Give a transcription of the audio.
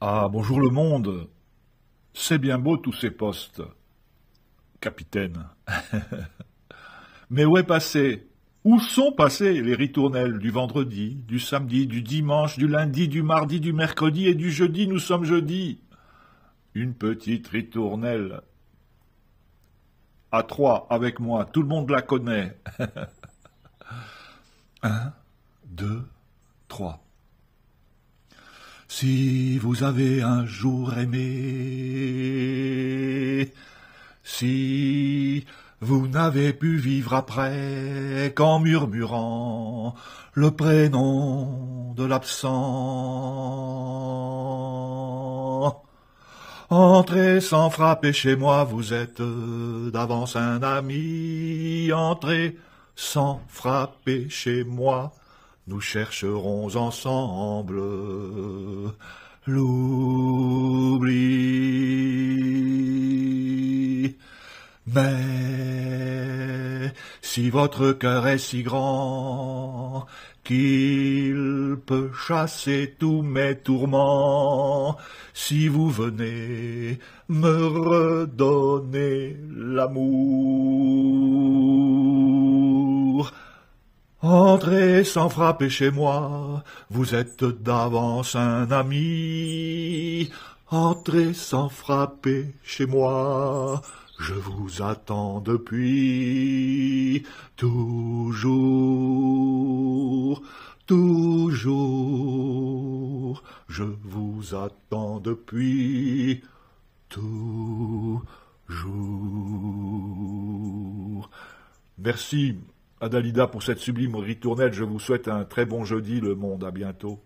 Ah, bonjour le monde. C'est bien beau tous ces postes. Capitaine. Mais où est passé? Où sont passés les ritournelles du vendredi, du samedi, du dimanche, du lundi, du mardi, du mercredi et du jeudi? Nous sommes jeudi. Une petite ritournelle. À trois, avec moi, tout le monde la connaît. Un, deux, trois. Si vous avez un jour aimé, si vous n'avez pu vivre après qu'en murmurant le prénom de l'absent. Entrez sans frapper chez moi, vous êtes d'avance un ami. Entrez sans frapper chez moi, nous chercherons ensemble l'oubli. Mais si votre cœur est si grand qu'il peut chasser tous mes tourments, si vous venez me redonner l'amour, Entrez sans frapper chez moi, vous êtes d'avance un ami. Entrez sans frapper chez moi, je vous attends depuis toujours, toujours. Je vous attends depuis toujours. Merci Adalida pour cette sublime ritournelle. Je vous souhaite un très bon jeudi, le monde. À bientôt.